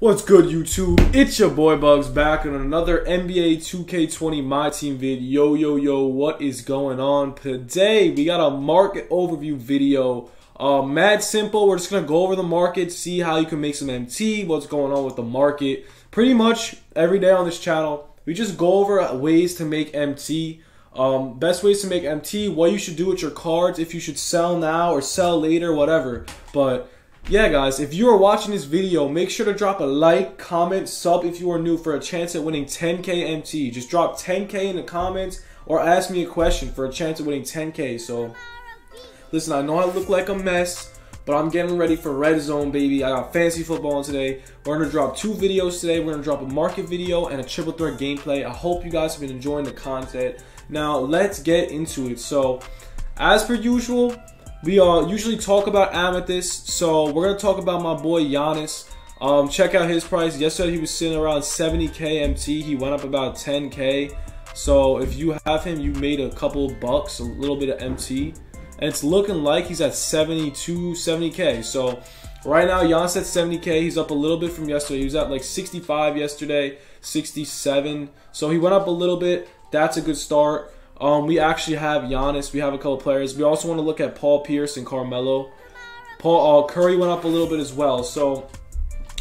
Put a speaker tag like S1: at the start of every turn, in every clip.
S1: What's good, YouTube? It's your boy Bugz back on another NBA 2K20 My Team vid. Yo, yo, yo, what is going on? Today, we got a market overview video. Uh, mad simple. We're just going to go over the market, see how you can make some MT, what's going on with the market. Pretty much every day on this channel, we just go over ways to make MT. Um, best ways to make MT, what you should do with your cards, if you should sell now or sell later, whatever. But yeah, guys, if you are watching this video, make sure to drop a like, comment, sub if you are new for a chance at winning 10k MT. Just drop 10k in the comments or ask me a question for a chance at winning 10k. So, listen, I know I look like a mess, but I'm getting ready for red zone, baby. I got fantasy football today. We're gonna drop two videos today. We're gonna drop a market video and a triple threat gameplay. I hope you guys have been enjoying the content. Now, let's get into it. So, as per usual, we uh, usually talk about Amethyst, so we're gonna talk about my boy Giannis. Um, check out his price. Yesterday he was sitting around 70k MT. He went up about 10k. So if you have him, you made a couple bucks, a little bit of MT, and it's looking like he's at 72, 70k. So right now Giannis at 70k. He's up a little bit from yesterday. He was at like 65 yesterday, 67. So he went up a little bit. That's a good start. Um, we actually have Giannis. We have a couple players. We also want to look at Paul Pierce and Carmelo. Paul uh, Curry went up a little bit as well. So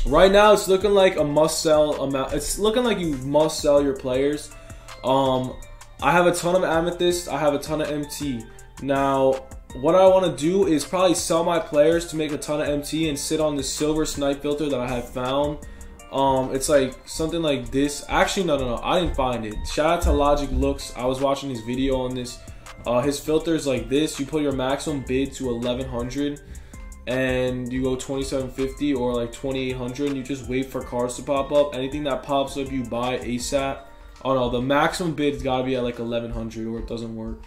S1: right now it's looking like a must sell amount. It's looking like you must sell your players. Um, I have a ton of Amethyst. I have a ton of MT. Now what I want to do is probably sell my players to make a ton of MT and sit on the silver snipe filter that I have found. Um, it's like something like this. Actually, no, no, no. I didn't find it. Shout out to Logic Looks. I was watching his video on this. Uh, his filter is like this. You put your maximum bid to 1100 and you go 2750 or like 2800 and you just wait for cards to pop up. Anything that pops up, you buy ASAP. Oh no, the maximum bid's gotta be at like 1100 or it doesn't work.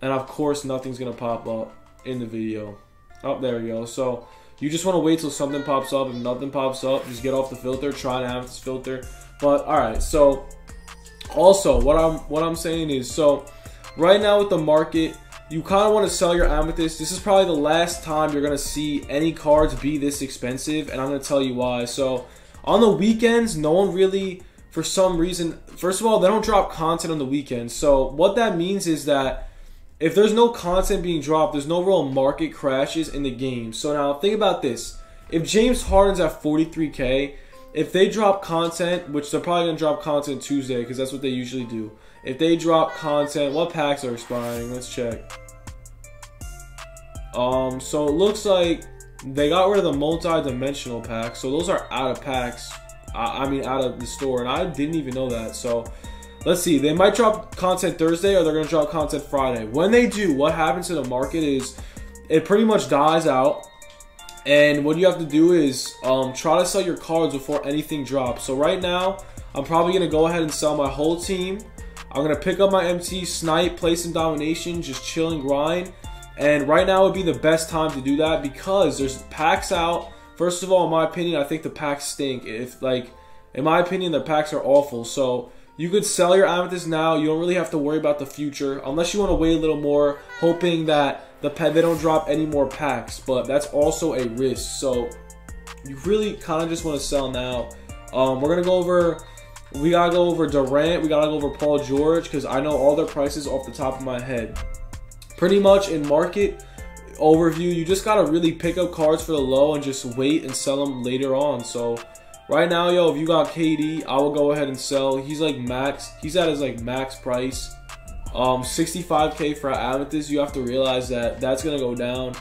S1: And of course, nothing's gonna pop up in the video. Oh, there we go. So you just want to wait till something pops up. If nothing pops up, just get off the filter. Try to have this filter. But all right, so also what I'm what I'm saying is so right now with the market, you kind of want to sell your amethyst. This is probably the last time you're gonna see any cards be this expensive, and I'm gonna tell you why. So on the weekends, no one really, for some reason, first of all, they don't drop content on the weekends. So what that means is that if there's no content being dropped, there's no real market crashes in the game. So now think about this. If James Harden's at 43k, if they drop content, which they're probably gonna drop content Tuesday because that's what they usually do. If they drop content, what packs are expiring? Let's check. Um, so it looks like they got rid of the multi-dimensional packs, so those are out of packs. I, I mean, out of the store, and I didn't even know that. So Let's see. They might drop content Thursday or they're going to drop content Friday. When they do, what happens to the market is it pretty much dies out. And what you have to do is um, try to sell your cards before anything drops. So right now, I'm probably going to go ahead and sell my whole team. I'm going to pick up my MT, snipe, play some domination, just chill and grind. And right now would be the best time to do that because there's packs out. First of all, in my opinion, I think the packs stink. If like, in my opinion, the packs are awful. So you could sell your amethyst now. You don't really have to worry about the future unless you want to wait a little more, hoping that the pet they don't drop any more packs. But that's also a risk. So you really kind of just want to sell now. Um, we're gonna go over. We gotta go over Durant. We gotta go over Paul George because I know all their prices off the top of my head. Pretty much in market overview, you just gotta really pick up cards for the low and just wait and sell them later on. So Right now, yo, if you got KD, I will go ahead and sell. He's like max. He's at his like max price. Um, 65k for Amethyst. You have to realize that that's gonna go down.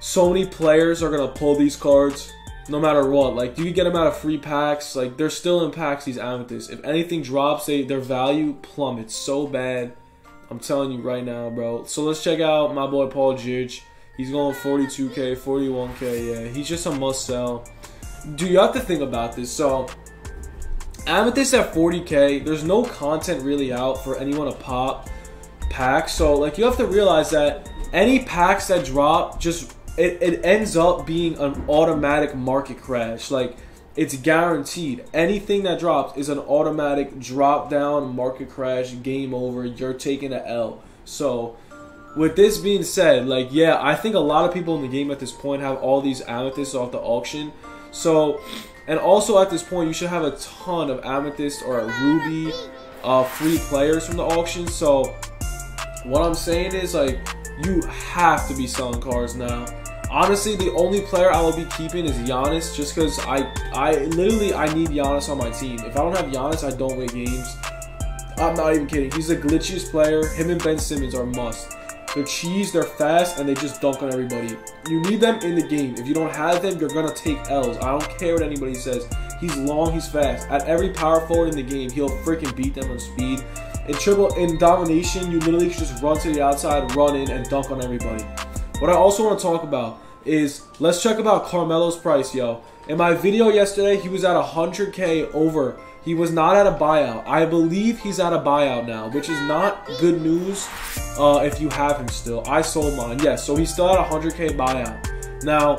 S1: So many players are gonna pull these cards, no matter what. Like, you get them out of free packs? Like, they're still in packs. These Amethysts. If anything drops, they their value plummets so bad. I'm telling you right now, bro. So let's check out my boy Paul George. He's going 42k, 41k. Yeah, he's just a must sell do you have to think about this? So, Amethyst at 40k, there's no content really out for anyone to pop packs. So, like, you have to realize that any packs that drop just it, it ends up being an automatic market crash. Like, it's guaranteed. Anything that drops is an automatic drop down, market crash, game over. You're taking an L. So, with this being said, like, yeah, I think a lot of people in the game at this point have all these amethysts off the auction. So And also at this point, you should have a ton of Amethyst or Ruby uh, free players from the auction. So what I'm saying is like, you have to be selling cards now. Honestly, the only player I will be keeping is Giannis, just because I, I literally I need Giannis on my team. If I don't have Giannis, I don't win games. I'm not even kidding. He's the glitchiest player. Him and Ben Simmons are must. They're cheese, they're fast, and they just dunk on everybody. You need them in the game. If you don't have them, you're gonna take L's. I don't care what anybody says. He's long, he's fast. At every power forward in the game, he'll freaking beat them on speed. In triple in domination, you literally just run to the outside, run in, and dunk on everybody. What I also want to talk about is let's check about Carmelo's price, yo. In my video yesterday, he was at 100k over. He was not at a buyout. I believe he's at a buyout now, which is not good news uh, if you have him still. I sold mine. Yes, so he's still at 100k buyout. Now,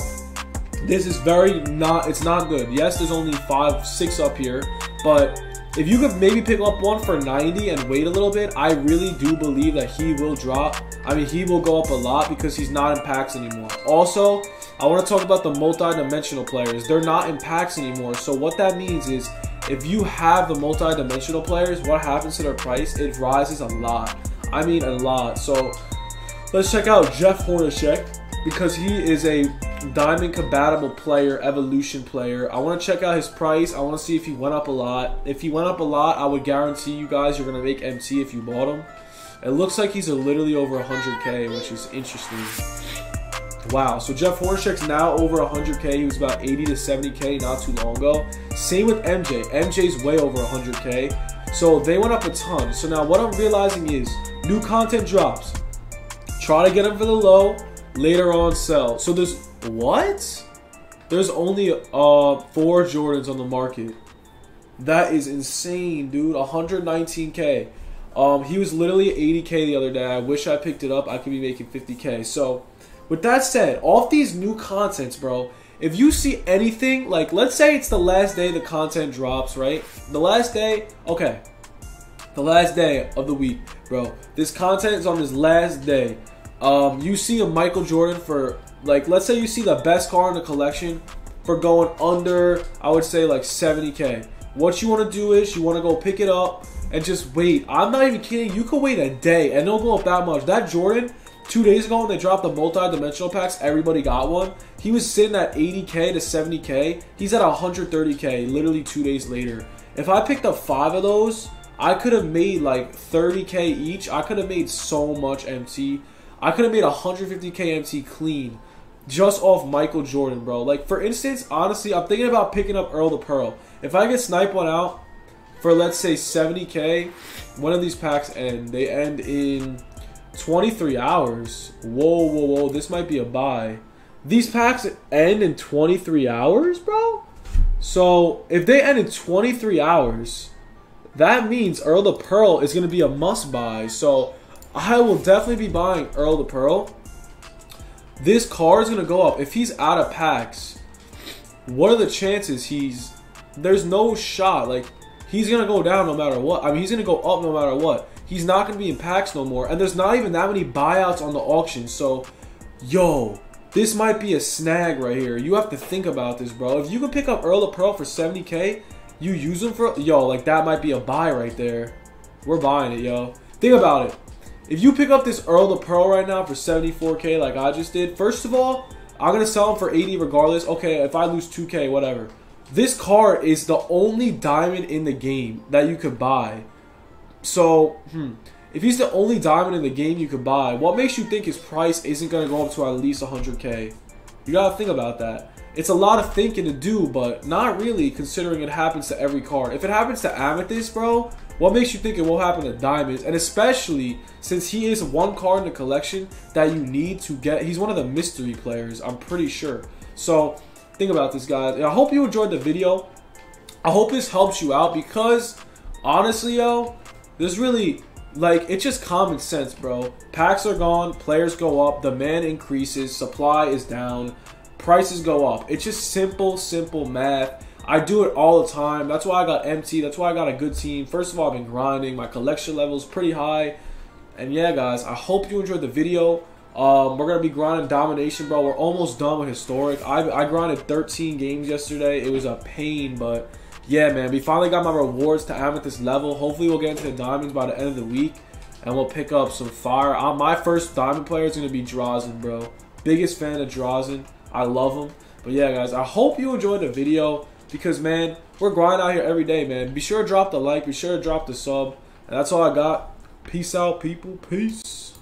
S1: this is very not, it's not good. Yes, there's only five, six up here, but if you could maybe pick up one for 90 and wait a little bit, I really do believe that he will drop. I mean, he will go up a lot because he's not in packs anymore. Also, I want to talk about the multi-dimensional players. They're not in packs anymore. So what that means is if you have the multi-dimensional players, what happens to their price? It rises a lot. I mean a lot. So let's check out Jeff Hornacek because he is a diamond compatible player, evolution player. I want to check out his price. I want to see if he went up a lot. If he went up a lot, I would guarantee you guys you're going to make MT if you bought him. It looks like he's a literally over 100k, which is interesting. Wow, so Jeff Hornacek's now over 100k. He was about 80 to 70k not too long ago. Same with MJ. MJ's way over 100k. So they went up a ton. So now what I'm realizing is new content drops. Try to get them for the low, later on sell. So there's what? There's only uh four Jordans on the market. That is insane, dude. 119k. Um, he was literally 80k the other day. I wish I picked it up. I could be making 50k. So with that said, off these new contents, bro, if you see anything, like let's say it's the last day the content drops, right? The last day, okay. The last day of the week, bro. This content is on this last day. Um, you see a Michael Jordan for like let's say you see the best car in the collection for going under I would say like 70k. What you want to do is you want to go pick it up and just wait. I'm not even kidding. You could wait a day and it'll go up that much. That Jordan Two days ago when they dropped the multi-dimensional packs, everybody got one. He was sitting at 80k to 70k. He's at 130k literally two days later. If I picked up five of those, I could have made like 30k each. I could have made so much MT. I could have made 150k MT clean just off Michael Jordan, bro. Like for instance, honestly, I'm thinking about picking up Earl the Pearl. If I get snipe one out for let's say 70k, one of these packs end. They end in 23 hours. Whoa, whoa, whoa. This might be a buy. These packs end in 23 hours, bro? So, if they end in 23 hours, that means Earl the Pearl is going to be a must buy. So, I will definitely be buying Earl the Pearl. This card is going to go up. If he's out of packs, what are the chances he's... There's no shot. Like, he's going to go down no matter what. I mean, he's going to go up no matter what. He's not going to be in packs no more. And there's not even that many buyouts on the auction. So, yo, this might be a snag right here. You have to think about this, bro. If you can pick up Earl of Pearl for 70k, you use him for, yo, like that might be a buy right there. We're buying it, yo. Think about it. If you pick up this Earl of Pearl right now for 74k like I just did, first of all, I'm going to sell him for 80 regardless. Okay, if I lose 2k, whatever. This card is the only diamond in the game that you could buy so, hmm, if he's the only diamond in the game you could buy, what makes you think his price isn't going to go up to at least 100k? You got to think about that. It's a lot of thinking to do, but not really considering it happens to every card. If it happens to Amethyst, bro, what makes you think it will happen to Diamonds? And especially since he is one card in the collection that you need to get. He's one of the mystery players, I'm pretty sure. So, think about this, guys. I hope you enjoyed the video. I hope this helps you out because, honestly, yo, there's really like it's just common sense, bro. Packs are gone, players go up, demand increases, supply is down, prices go up. It's just simple, simple math. I do it all the time. That's why I got MT. That's why I got a good team. First of all, I've been grinding. My collection level is pretty high. And yeah, guys, I hope you enjoyed the video. Um, we're gonna be grinding domination, bro. We're almost done with historic. I I grinded 13 games yesterday. It was a pain, but yeah, man, we finally got my rewards to amethyst level. Hopefully, we'll get into the diamonds by the end of the week, and we'll pick up some fire. Uh, my first diamond player is gonna be Drazen, bro. Biggest fan of Drazen. I love him. But yeah, guys, I hope you enjoyed the video because man, we're grinding out here every day, man. Be sure to drop the like. Be sure to drop the sub. And that's all I got. Peace out, people. Peace.